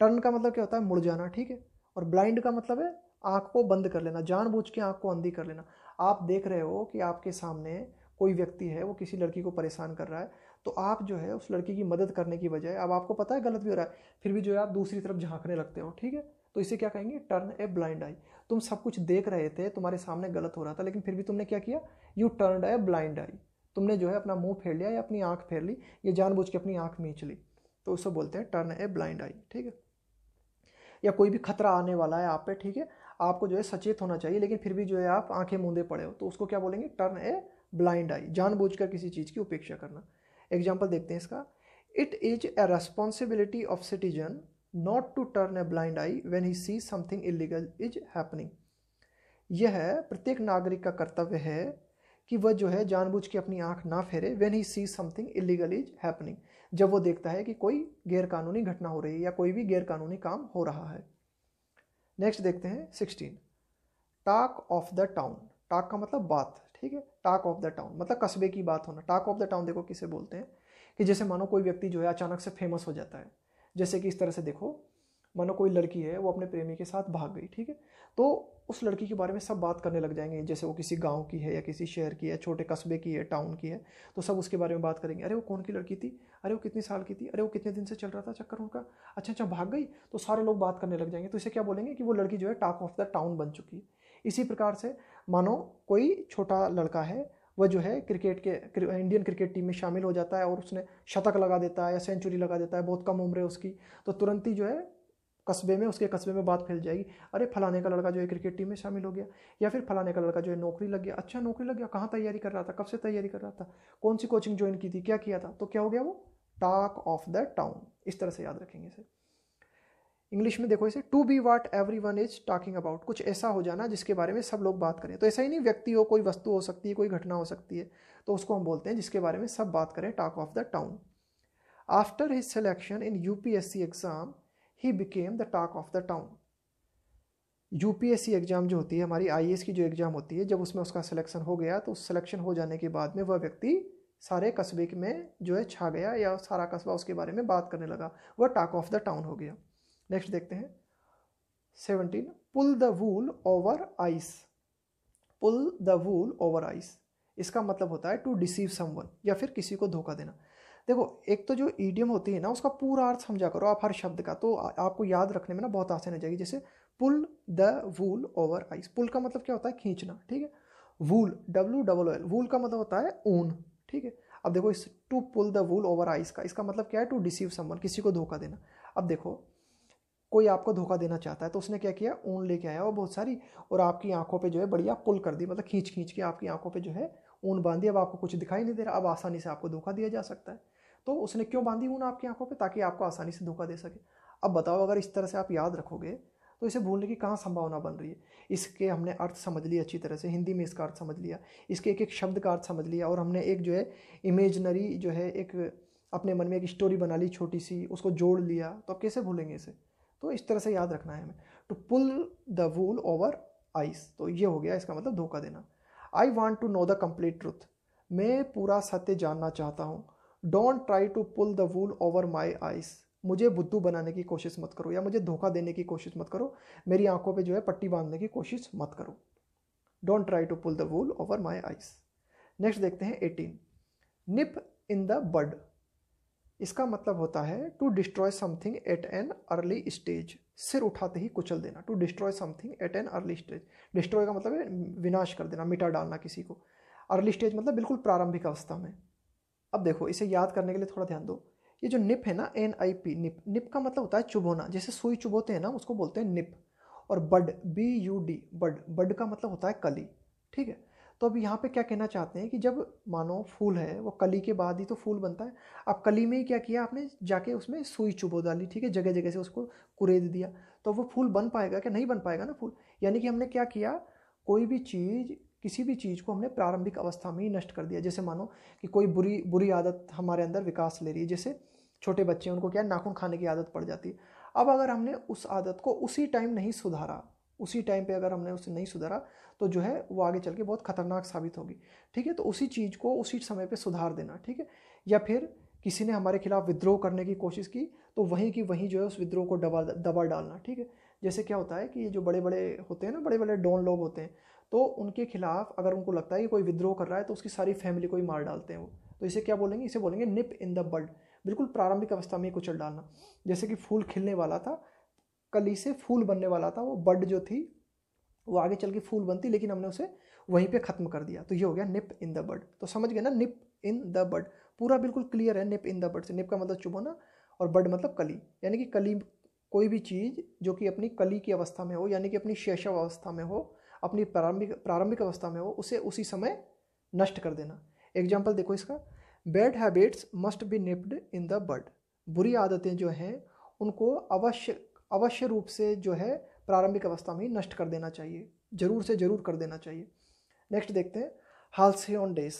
Turn का मतलब क्या होता है? मुड़ जाना, ठीक है? और ब्लाइंड का मतलब है आँख को बंद कर लेना, जानबूझ के आँख को अंधी कर लेना। आप देख रहे हो कि आपके सामने कोई व्यक्ति है, वो किसी लड़की को परेशान कर रहा है। तो आप जो है उस लड़की की मदद करने की बजाय, अब आपको पता है गलत भी हो रहा है, फिर भी जो है आप दूसरी तरफ़ झांकने लगते हो, ठीक है? तो इसे क्या कहेंगे? टर्न ए ब्लाइंड आई तुम सब कुछ देख रहे थे, तुम्हारे सामने गलत हो रहा था, लेकिन फिर भी तुमने क्या किया? You turn a blind eye तुमने जो है अपना मुँह फेर लिया या अपनी आँख फेर ली, या जानबूझ के अपनी आँख मींच ली। तो उसको बोलते हैं टर्न ए ब्लाइंड आई ठीक है? या कोई भी खतरा आने वाला है आप पे, ठीक है? आपको जो है सचेत होना चाहिए, लेकिन फिर भी जो है आप आँखें मूंदे पड़े हो तो उसको क्या बोलेंगे? टर्न ए ब्लाइंड आई जानबूझकर किसी चीज़ की उपेक्षा करना। एग्ज़ाम्पल देखते हैं इसका। It is a responsibility of citizen not to turn a blind eye when he see something illegal is happening यह प्रत्येक नागरिक का कर्तव्य है कि वह जो है जानबूझ के अपनी आँख ना फेरे when he see something illegal is happening जब वो देखता है कि कोई गैरकानूनी घटना हो रही है या कोई भी गैरकानूनी काम हो रहा है। नेक्स्ट देखते हैं sixteen talk of the town talk का मतलब बात। ठीक है? टाक ऑफ़ द टाउन मतलब कस्बे की बात होना। टाक ऑफ़ द टाउन देखो किसे बोलते हैं? कि जैसे मानो कोई व्यक्ति जो है अचानक से फ़ेमस हो जाता है। जैसे कि इस तरह से देखो, मानो कोई लड़की है, वो अपने प्रेमी के साथ भाग गई, ठीक है? तो उस लड़की के बारे में सब बात करने लग जाएँगे। जैसे वो किसी गाँव की है या किसी शहर की है, छोटे कस्बे की है टाउन की है तो सब उसके बारे में बात करेंगे। अरे वो कौन की लड़की थी? अरे वो कितनी साल की थी? अरे वो कितने दिन से चल रहा था चक्कर उनका? अच्छा अच्छा भाग गई तो सारे लोग बात करने लग जाएँगे। तो इसे क्या बोलेंगे? कि वो लड़की जो है टाक ऑफ़ द टाउन बन चुकी है। इसी प्रकार से मानो कोई छोटा लड़का है, वह जो है क्रिकेट के इंडियन क्रिकेट टीम में शामिल हो जाता है और उसने शतक लगा देता है या सेंचुरी लगा देता है, बहुत कम उम्र है उसकी तो तुरंत ही जो है कस्बे में, उसके कस्बे में बात फैल जाएगी। अरे, फलाने का लड़का जो है क्रिकेट टीम में शामिल हो गया, या फिर फलाने का लड़का जो है नौकरी लग गया। अच्छा नौकरी लग गया, कहाँ तैयारी कर रहा था, कब से तैयारी कर रहा था, कौन सी कोचिंग ज्वाइन की थी, क्या किया था तो क्या हो गया वो? टॉक ऑफ़ द टाउन इस तरह से याद रखेंगे इसे। इंग्लिश में देखो इसे to be what everyone is talking about कुछ ऐसा हो जाना जिसके बारे में सब लोग बात करें। तो ऐसा ही नहीं, व्यक्ति हो, कोई वस्तु हो सकती है, कोई घटना हो सकती है तो उसको हम बोलते हैं जिसके बारे में सब बात करें talk of the town after his selection in U P S C exam he became the talk of the town U P S C exam जो होती है, हमारी आई एस की जो एग्ज़ाम होती है, जब उसमें उसका सिलेक्शन हो गया तो उस सिलेक्शन हो जाने के बाद में वह व्यक्ति सारे कस्बे में जो है छा गया या सारा कस्बा उसके बारे में बात करने लगा। वह टॉक ऑफ़ द टाउन हो गया। नेक्स्ट देखते हैं. Seventeen pull the wool over eyes pull the wool over eyes इसका मतलब होता है टू डिसीव समवन या फिर किसी को धोखा देना. देखो, एक तो जो ईडियम होती है ना, उसका पूरा अर्थ समझा करो आप हर शब्द का तो आपको याद रखने में ना बहुत आसान हो जाएगी. जैसे pull the wool over eyes pull का मतलब क्या होता है? खींचना, ठीक है? Wool W double L wool का मतलब होता है ऊन, ठीक है? अब देखो, इस to pull the wool over eyes का, इसका मतलब क्या है? टू डिसीव समवन किसी को धोखा देना. अब देखो कोई आपको धोखा देना चाहता है तो उसने क्या किया? ऊन लेके आया वो बहुत सारी, और आपकी आँखों पे जो है बढ़िया पुल कर दी मतलब खींच खींच के आपकी आँखों पे जो है ऊन बांधी। अब आपको कुछ दिखाई नहीं दे रहा, अब आसानी से आपको धोखा दिया जा सकता है। तो उसने क्यों बांधी ऊन आपकी आँखों पर ताकि आपको आसानी से धोखा दे सके। अब बताओ, अगर इस तरह से आप याद रखोगे तो इसे भूलने की कहाँ संभावना बन रही है? इसके हमने अर्थ समझ लिया अच्छी तरह से, हिंदी में इसका अर्थ समझ लिया, इसके एक एक शब्द का अर्थ समझ लिया, और हमने एक जो है इमेजनरी जो है एक अपने मन में एक स्टोरी बना ली छोटी सी उसको जोड़ लिया तो आप कैसे भूलेंगे इसे? तो इस तरह से याद रखना है हमें। To pull the wool over eyes तो ये हो गया इसका मतलब धोखा देना। I want to know the complete truth मैं पूरा सत्य जानना चाहता हूँ। Don't try to pull the wool over my eyes मुझे बुद्धू बनाने की कोशिश मत करो या मुझे धोखा देने की कोशिश मत करो। मेरी आँखों पे जो है पट्टी बांधने की कोशिश मत करो। Don't try to pull the wool over my eyes next देखते हैं eighteen nip in the bud इसका मतलब होता है to destroy something at an early stage सिर उठाते ही कुचल देना to destroy something at an early stage destroy का मतलब है विनाश कर देना, मिटा डालना किसी को। अर्ली स्टेज मतलब बिल्कुल प्रारंभिक अवस्था में। अब देखो, इसे याद करने के लिए थोड़ा ध्यान दो। ये जो निप है ना N I P nip. Nip का मतलब होता है चुभोना। जैसे सुई चुभोते हैं ना, उसको बोलते हैं निप। और bud B U D bud. Bud का मतलब होता है कली। ठीक है? तो अब यहाँ पे क्या कहना चाहते हैं कि जब, मानो फूल है, वो कली के बाद ही तो फूल बनता है। अब कली में ही क्या किया आपने? जाके उसमें सुई चुबो डाली, ठीक है? जगह जगह से उसको कुरेद दिया। तो वो फूल बन पाएगा क्या? नहीं बन पाएगा ना फूल? यानी कि हमने क्या किया? कोई भी चीज़, किसी भी चीज़ को हमने प्रारंभिक अवस्था में ही नष्ट कर दिया। जैसे मानो कि कोई बुरी बुरी आदत हमारे अंदर विकास ले रही है। जैसे छोटे बच्चे उनको क्या? नाखून खाने की आदत पड़ जाती है। अब अगर हमने उस आदत को उसी टाइम नहीं सुधारा उसी टाइम पे अगर हमने उसे नहीं सुधारा तो जो है वो आगे चल के बहुत खतरनाक साबित होगी। ठीक है? तो उसी चीज़ को उसी समय पे सुधार देना, ठीक है? या फिर किसी ने हमारे खिलाफ विद्रोह करने की कोशिश की तो वहीं की वहीं जो है उस विद्रोह को दबा दबा डालना, ठीक है? जैसे क्या होता है कि ये जो बड़े बड़े होते हैं ना बड़े बड़े डॉन लोग होते हैं तो उनके खिलाफ अगर उनको लगता है कि कोई विद्रोह कर रहा है तो उसकी सारी फैमिली को ही मार डालते हैं वो। तो इसे क्या बोलेंगे? इसे बोलेंगे निप इन द बर्ड बिल्कुल प्रारंभिक अवस्था में ही कुचल डालना। जैसे कि फूल खिलने वाला था कली से फूल बनने वाला था, वो बर्ड जो थी, वो आगे चल के फूल बनती, लेकिन हमने उसे वहीं पे ख़त्म कर दिया। तो ये हो गया निप इन द बर्ड तो समझ गए ना, निप इन द बर्ड पूरा बिल्कुल क्लियर है, निप इन द बर्ड से। निप का मतलब चुभोना और बर्ड मतलब कली। यानी कि कली कोई भी चीज़ जो कि अपनी कली की अवस्था में हो, यानी कि अपनी शैशव अवस्था में हो, अपनी प्रारंभिक प्रारंभिक अवस्था में हो, उसे उसी समय नष्ट कर देना। एग्ज़ाम्पल देखो इसका। Bad habits must be nipped in the bird बुरी आदतें जो हैं, उनको अवश्य अवश्य रूप से जो है प्रारंभिक अवस्था में ही नष्ट कर देना चाहिए। ज़रूर से ज़रूर कर देना चाहिए। नेक्स्ट देखते हैं। हालसियन डेज़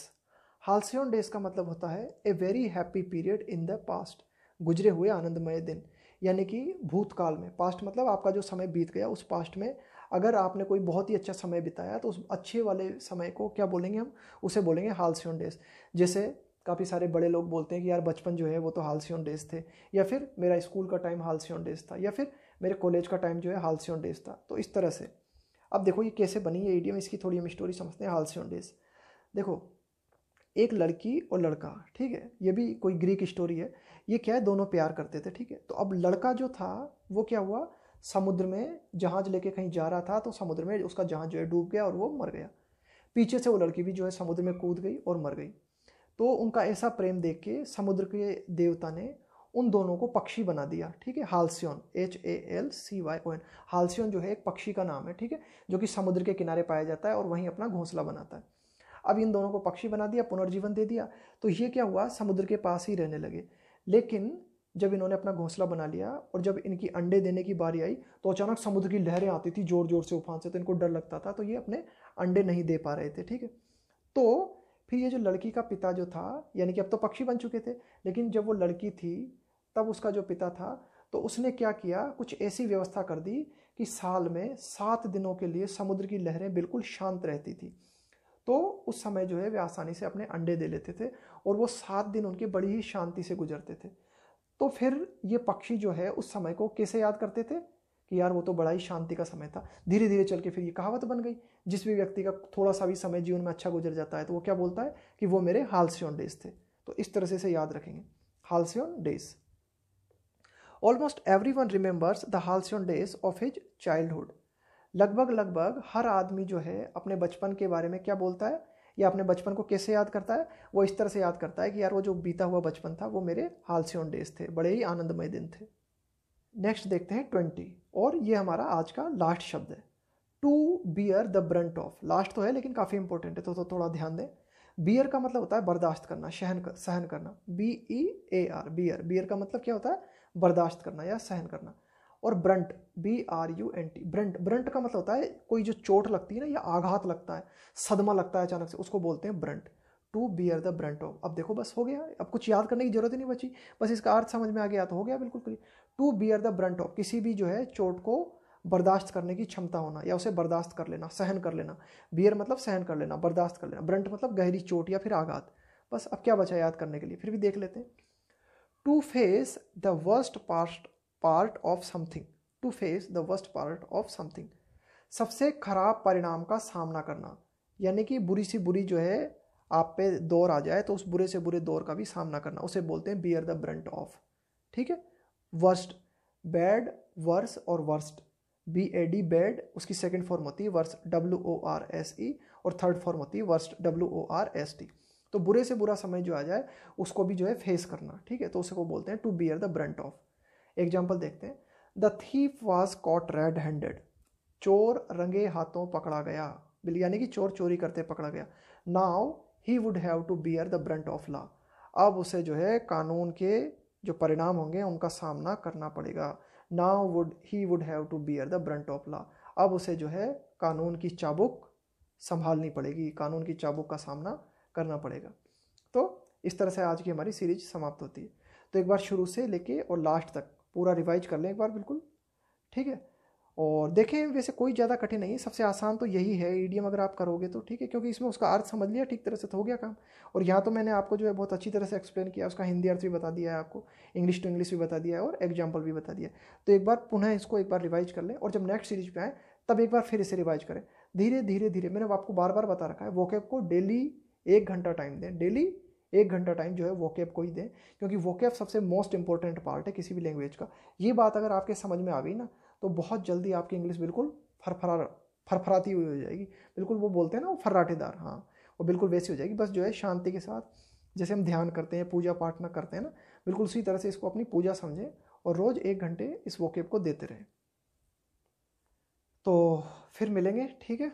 हालसियन डेज़ का मतलब होता है a very happy period in the past गुजरे हुए आनंदमय दिन। यानी कि भूतकाल में। पास्ट मतलब आपका जो समय बीत गया, उस पास्ट में अगर आपने कोई बहुत ही अच्छा समय बिताया तो उस अच्छे वाले समय को क्या बोलेंगे हम? उसे बोलेंगे हालसियन डेज़ जैसे काफ़ी सारे बड़े लोग बोलते हैं कि यार बचपन जो है वो तो हालसियन डेज़ थे। या फिर मेरा स्कूल का टाइम हालसियन डेज़ था। या फिर मेरे कॉलेज का टाइम जो है हालसियन डेज़ था। तो इस तरह से। अब देखो ये कैसे बनी है ईडियम इसकी थोड़ी हम स्टोरी समझते हैं हालसियन डेज़ देखो, एक लड़की और लड़का, ठीक है? ये भी कोई ग्रीक स्टोरी है। ये क्या है? दोनों प्यार करते थे, ठीक है? तो अब लड़का जो था, वो क्या हुआ? समुद्र में जहाज़ लेके कहीं जा रहा था तो समुद्र में उसका जहाज़ जो है डूब गया और वो मर गया। पीछे से वो लड़की भी जो है, समुद्र में कूद गई और मर गई। तो उनका ऐसा प्रेम देख के समुद्र के देवता ने उन दोनों को पक्षी बना दिया, ठीक है? Halcyon H A L C Y O N halcyon जो है एक पक्षी का नाम है, ठीक है? जो कि समुद्र के किनारे पाया जाता है और वहीं अपना घोंसला बनाता है। अब इन दोनों को पक्षी बना दिया, पुनर्जीवन दे दिया तो ये क्या हुआ? समुद्र के पास ही रहने लगे। लेकिन जब इन्होंने अपना घोंसला बना लिया और जब इनकी अंडे देने की बारी आई तो अचानक समुद्र की लहरें आती थी ज़ोर ज़ोर से उफान से तो इनको डर लगता था तो ये अपने अंडे नहीं दे पा रहे थे, ठीक है? तो फिर ये जो लड़की का पिता जो था, यानी कि अब तो पक्षी बन चुके थे, लेकिन जब वो लड़की थी तब उसका जो पिता था तो उसने क्या किया, कुछ ऐसी व्यवस्था कर दी कि साल में सात दिनों के लिए समुद्र की लहरें बिल्कुल शांत रहती थी। तो उस समय जो है, वे आसानी से अपने अंडे दे लेते थे और वो सात दिन उनके बड़ी ही शांति से गुजरते थे। तो फिर ये पक्षी जो है, उस समय को कैसे याद करते थे? कि यार, वो तो बड़ा ही शांति का समय था। धीरे धीरे चल के फिर ये कहावत बन गई, जिस भी व्यक्ति का थोड़ा सा भी समय जीवन में अच्छा गुजर जाता है तो वो क्या बोलता है कि वो मेरे हालसियोन डेज़ थे। तो इस तरह से इसे याद रखेंगे। Halcyon days. Almost one remembers the halcyon days of his childhood लगभग लगभग हर आदमी जो है अपने बचपन के बारे में क्या बोलता है? या अपने बचपन को कैसे याद करता है? वो इस तरह से याद करता है कि यार वो जो बीता हुआ बचपन था वो मेरे हालसियन डेज़ थे बड़े ही आनंदमय दिन थे। नेक्स्ट देखते हैं ट्वेंटी और ये हमारा आज का लास्ट शब्द है। To bear the brunt of last तो है लेकिन काफ़ी इंपॉर्टेंट है तो, तो थोड़ा ध्यान दें। बियर का मतलब होता है बर्दाश्त करना सहन कर, सहन करना। B E A R bear bear का मतलब क्या होता है? बर्दाश्त करना या सहन करना। और brunt B R U N T brunt brunt का मतलब होता है कोई जो चोट लगती है ना या आघात लगता है, सदमा लगता है अचानक से, उसको बोलते हैं brunt. To bear the brunt of अब देखो बस हो गया, अब कुछ याद करने की ज़रूरत ही नहीं बची। बस इसका अर्थ समझ में आ गया तो हो गया बिल्कुल to bear the brunt of किसी भी जो है चोट को बर्दाश्त करने की क्षमता होना या उसे बर्दाश्त कर लेना, सहन कर लेना। बियर मतलब सहन कर लेना, बर्दाश्त कर लेना। ब्रंट मतलब गहरी चोट या फिर आघात। बस अब क्या बचा याद करने के लिए? फिर भी देख लेते हैं। To face the worst part part of something to face the worst part of something सबसे खराब परिणाम का सामना करना। यानी कि बुरी सी बुरी जो है, आप पे दौर आ जाए तो उस बुरे से बुरे दौर का भी सामना करना। उसे बोलते हैं बियर द ब्रंट ऑफ़ ठीक है? वर्स्ट बैड वर्स और worst B A D bad उसकी सेकेंड फॉर्म होती है worse W O R S E और थर्ड फॉर्म होती है worst W O R S T तो बुरे से बुरा समय जो आ जाए, उसको भी जो है फेस करना, ठीक है? तो उसे को बोलते हैं to bear the brunt of example देखते हैं. The thief was caught red handed चोर रंगे हाथों पकड़ा गया। बिल, यानी कि चोर चोरी करते पकड़ा गया। Now he would have to bear the brunt of law अब उसे जो है कानून के जो परिणाम होंगे, उनका सामना करना पड़ेगा। Now would he would have to bear the brunt of law अब उसे जो है कानून की चाबुक संभालनी पड़ेगी। कानून की चाबुक का सामना करना पड़ेगा। तो इस तरह से आज की हमारी सीरीज़ समाप्त होती है। तो एक बार शुरू से लेके और लास्ट तक पूरा रिवाइज कर लें एक बार बिल्कुल, ठीक है? और देखें, वैसे कोई ज़्यादा कठिन नहीं है। सबसे आसान तो यही है ईडीएम अगर आप करोगे तो ठीक है? क्योंकि इसमें उसका अर्थ समझ लिया, ठीक तरह से तो हो गया काम। और यहाँ तो मैंने आपको जो है बहुत अच्छी तरह से एक्सप्लेन किया, उसका हिंदी अर्थ भी बता दिया है आपको इंग्लिश टू इंग्लिश भी बता दिया है और एग्ज़ाम्पल भी बता दिया तो एक बार पुनः इसको एक बार रिवाइज कर लें और जब नेक्स्ट सीरीज़ पर आए, तब एक बार फिर इसे रिवाइज करें। धीरे धीरे धीरे, मैंने आपको बार बार बता रखा है वोकेब को डेली एक घंटा टाइम दें डेली एक घंटा टाइम जो है वोकेब को ही दें, क्योंकि वोकेब सबसे मोस्ट इंपॉर्टेंट पार्ट है किसी भी लैंग्वेज का। ये बात अगर आपके समझ में आ गई ना तो बहुत जल्दी आपकी इंग्लिश बिल्कुल फरफरा, फरफराती हुई हो जाएगी। बिल्कुल वो बोलते हैं ना, वो फर्राटेदार हाँ वो बिल्कुल वैसी हो जाएगी। बस जो है शांति के साथ, जैसे हम ध्यान करते हैं, पूजा पाठ ना करते हैं ना, बिल्कुल उसी तरह से इसको अपनी पूजा समझें और रोज़ एक घंटे इस वोकेब को देते रहें। तो फिर मिलेंगे, ठीक है?